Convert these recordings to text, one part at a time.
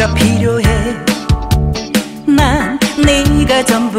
네가 필요해. 난 네가 전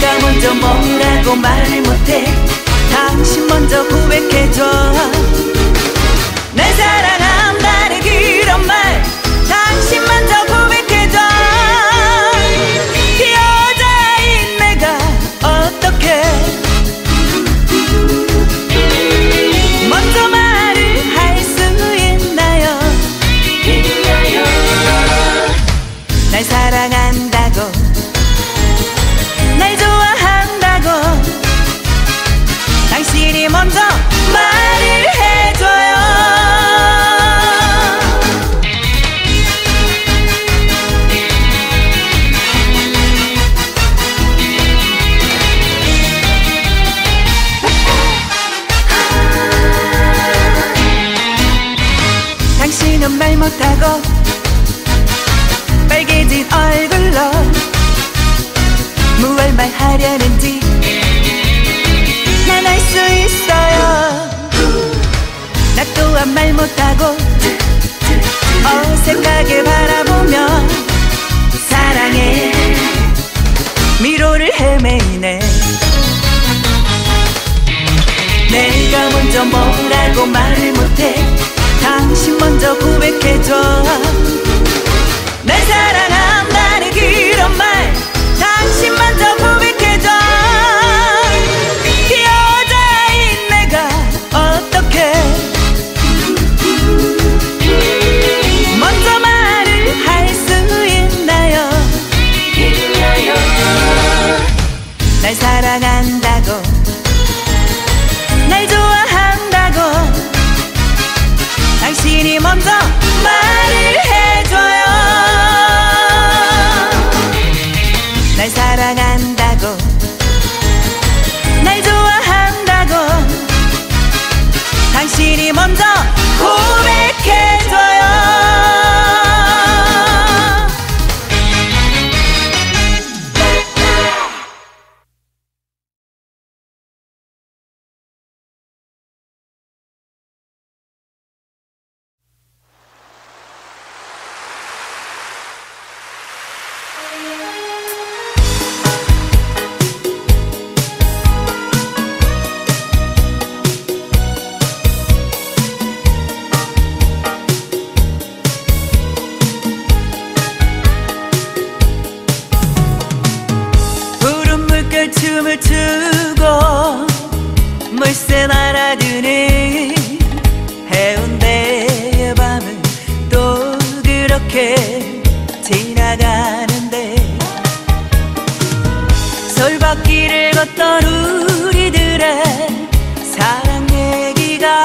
내가 먼저 먹으라고 말을 못해. 당신 먼저 고백해줘. 내 사랑한다는 그런 말. 당신 먼저 먼저 뭐라고 말을 못해. 당신 먼저 고백해줘. 날 사랑하 지나가는데 솔밭길을 걷던 우리들의 사랑 얘기가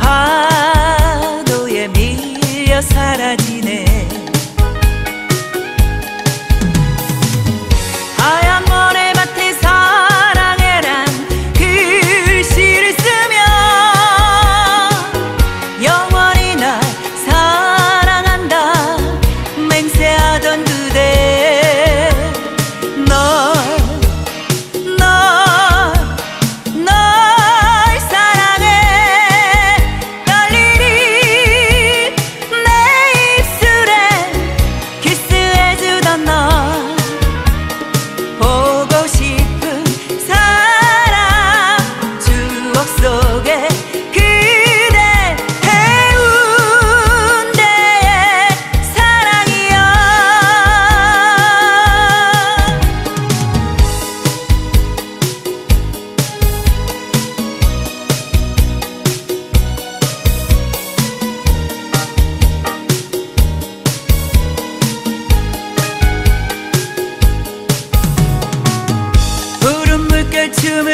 파도에 밀려 사라지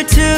to